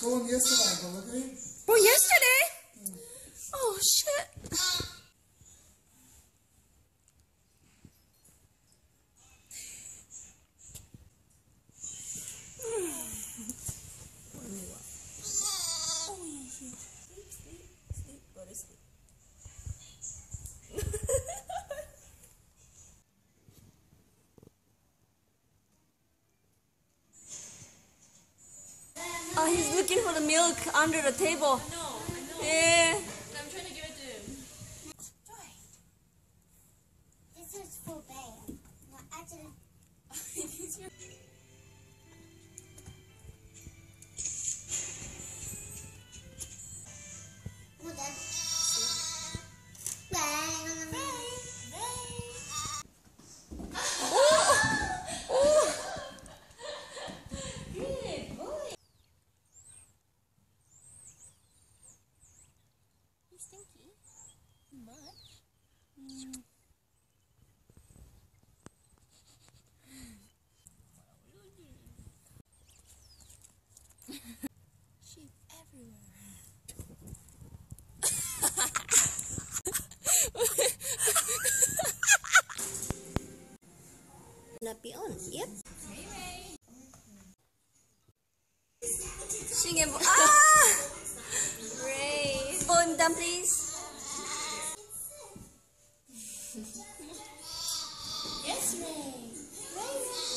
Going yesterday, but look him. Well, yesterday. Mm. Oh shit. Oh, he's looking for the milk under the table. No, I know. Yeah. Stinky. Much. Mm. She's everywhere. Nappy on. Yep. please? yes, ma'am. Ray.